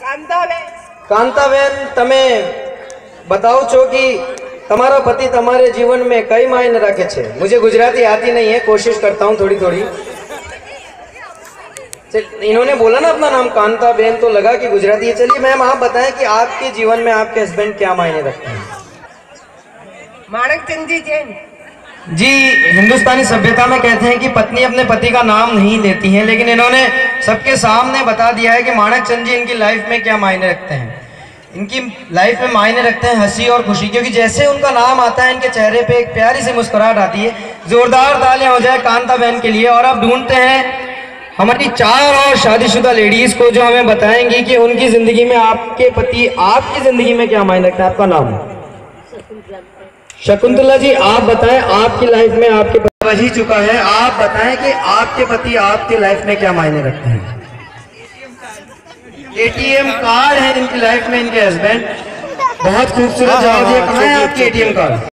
कांताबेन કાંતાબેન बताओ બતાવો कि तमारा पति तमारे जीवन में कई मायने रखे छे मुझे गुजराती आती नहीं है कोशिश करता हूँ थोड़ी थोड़ी इन्होंने बोला ना अपना नाम कांता बेन तो लगा कि गुजराती है चलिए मैम आप बताएँ कि आपके जीवन में आपके हस्बैंड क्या मायने रखते हैं माणकचंद जी जैन जी हिंदुस्तानी सभ्यता में कहते हैं कि पत्नी अपने पति का नाम नहीं लेती है लेकिन इन्होंने सबके सामने बता दिया है कि माणक चंद जी इनकी लाइफ में क्या मायने रखते हैं। इनकी लाइफ में मायने रखते हैं हँसी और खुशी, क्योंकि जैसे उनका नाम आता है, इनके चेहरे पे एक प्यारी सी मुस्कुराहट आती है। जोरदार तालियाँ हो जाए कांता बहन के लिए, और अब ढूंढते हैं हमारी चार और शादीशुदा लेडीज़ को जो हमें बताएँगी कि उनकी ज़िंदगी में आपके पति, आपकी ज़िंदगी में क्या मायने रखते हैं। आपका नाम? शकुंतला जी, आप बताएँ, आपकी लाइफ में आपके बज ही चुका है। आप बताएँ कि आपके पति आपके लाइफ में क्या मायने रखते हैं? एटीएम कार्ड है इनकी लाइफ में इनके हस्बैंड बहुत खूबसूरत जवाब। दिया कहाँ है आपके एटीएम कार्ड